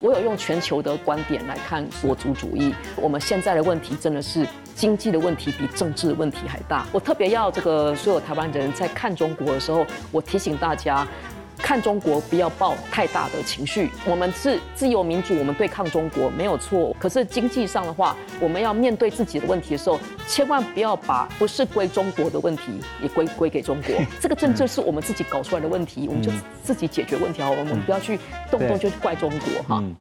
我有用全球的观点来看国族主义。我们现在的问题真的是经济的问题比政治的问题还大。我特别要这个所有台湾人在看中国的时候，我提醒大家。看中国不要抱太大的情绪，我们是自由民主，我们对抗中国没有错。可是经济上的话，我们要面对自己的问题的时候，千万不要把不是归中国的问题也归归给中国。这个政策是我们自己搞出来的问题，我们就自己解决问题好，我们不要去动不动就怪中国哈。